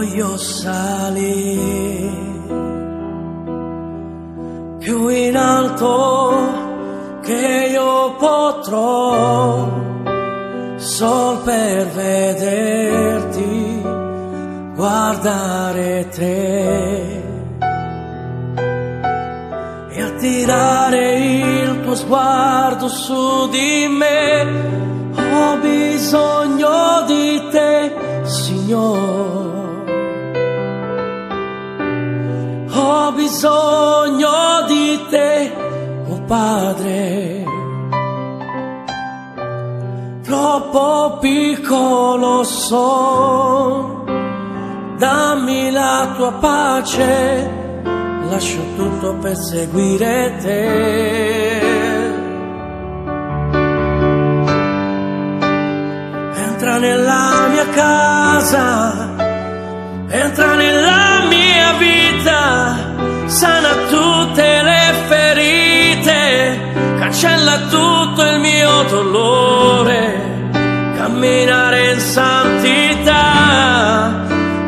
voglio salire più in alto che io potrò sol per vederti guardare te e attirare il tuo sguardo su di me ho bisogno di te, Signore. Bisogno di te, oh Padre. Troppo piccolo sono, dammi la tua pace, lascio tutto per seguire te. entra nella mia casa, entra nella mia vita, sana tutte le ferite, cancella tutto il mio dolore, camminare in santità,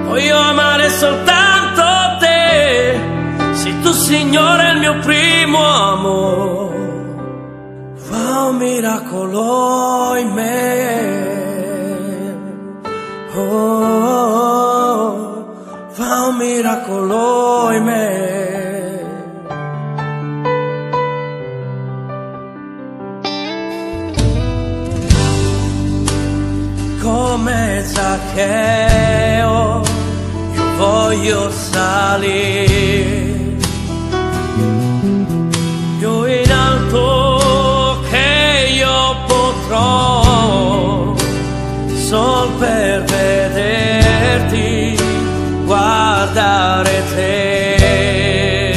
voglio amare soltanto te, sei tu Signore il mio primo amore, fa un miracolo in me. Oh, fa un miracolo in me. Come Zaccheo, io voglio salire più in alto che io potrò sol per vederti, guardare te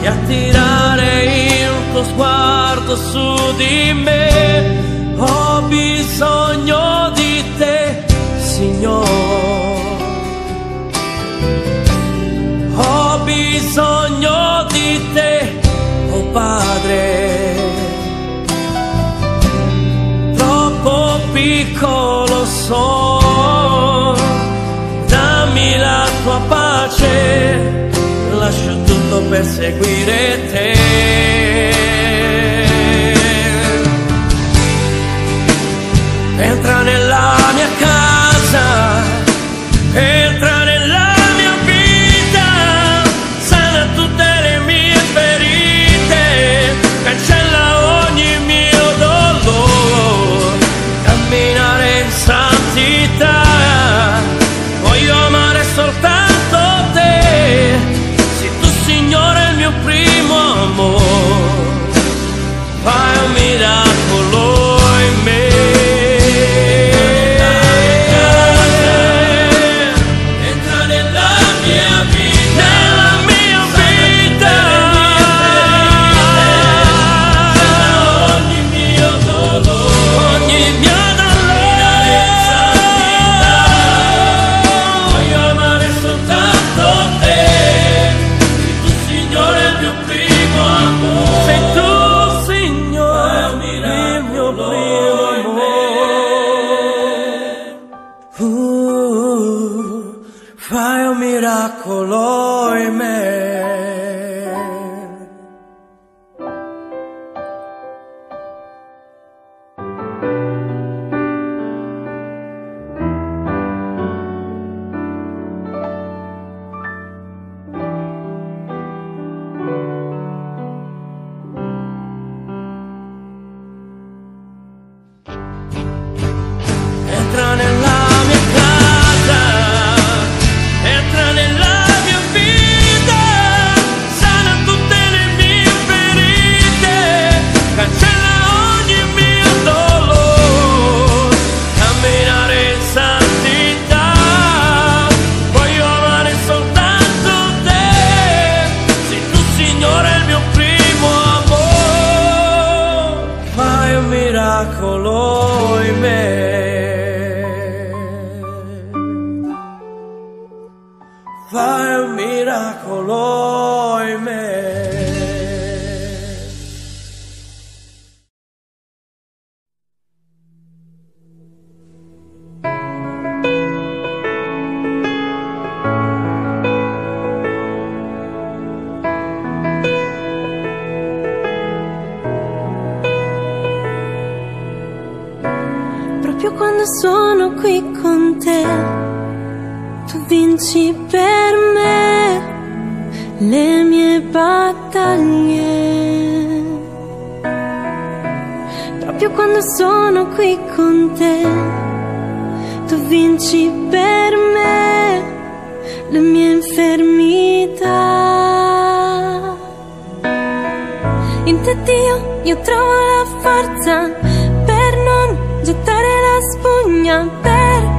e attirare il tuo sguardo su di me. Bisogno di te, oh Padre. troppo piccolo sono, dammi la tua pace, lascio tutto per seguire te. Miracolo in me. Fai un miracolo vinci per me le mie battaglie. Proprio quando sono qui con te, tu vinci per me le mie infermità. In te Dio io trovo la forza per non gettare la spugna, per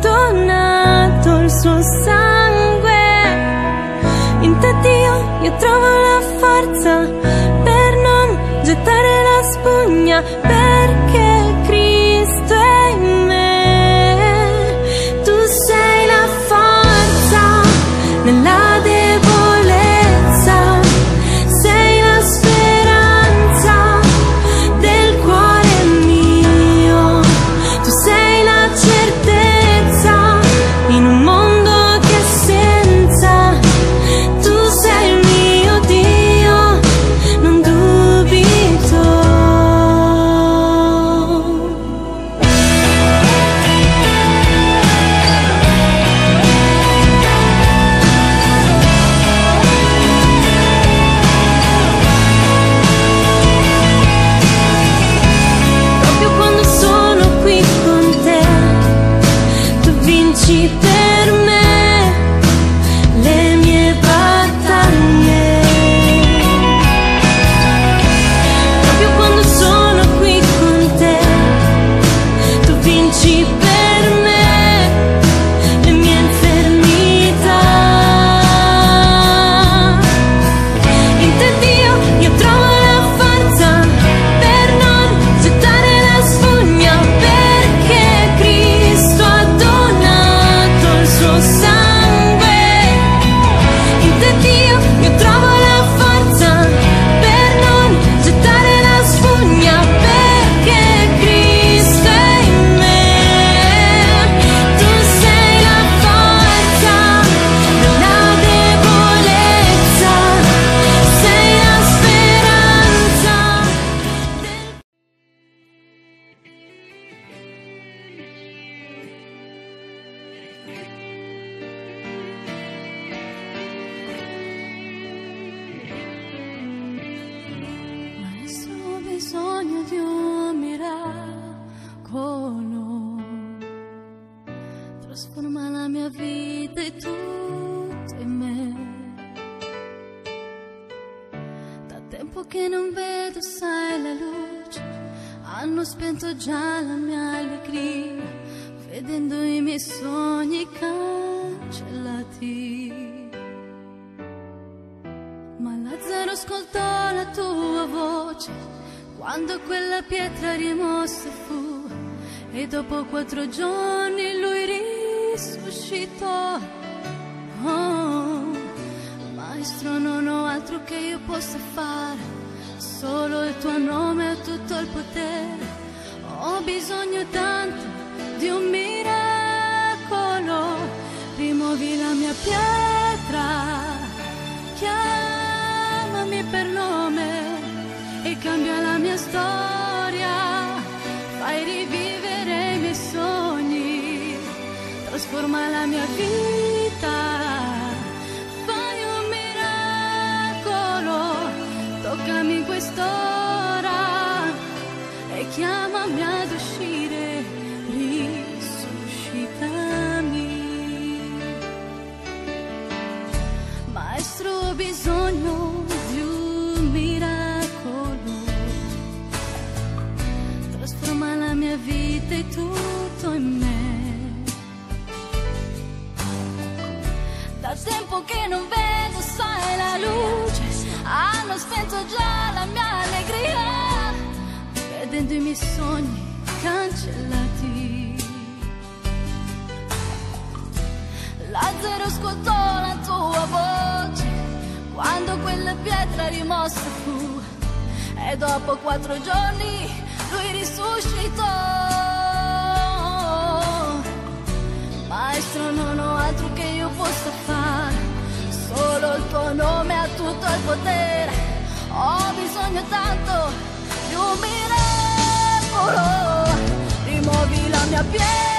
donato il suo sangue. In te Dio io trovo la forza per non gettare la spugna perché trasforma la mia vita e tutto in me. Da tempo che non vedo, sai, la luce, hanno spento già la mia allegria, vedendo i miei sogni cancellati. Ma Lazzaro ascoltò la tua voce, quando quella pietra rimossa fu, e dopo quattro giorni risuscitò. Oh, maestro, non ho altro che io possa fare, solo il tuo nome e tutto il potere. Ho bisogno tanto di un miracolo, rimuovi la mia pietra, chiamami per nome e cambia la mia storia, fai rivivere. trasforma la mia vita. Fai un miracolo, toccami quest'ora e chiamami ad uscire, risuscitami. Maestro, ho bisogno di un miracolo, trasforma la mia vita e tu. Da tempo che non vedo sai la luce, hanno spento già la mia allegria, vedendo i miei sogni cancellati. Lazzaro ascoltò la tua voce quando quella pietra rimossa fu e dopo quattro giorni lui risuscitò. Maestro non ho altro che io posso fare, solo il tuo nome ha tutto il potere, ho bisogno tanto di un miracolo, rimuovi la mia pietra.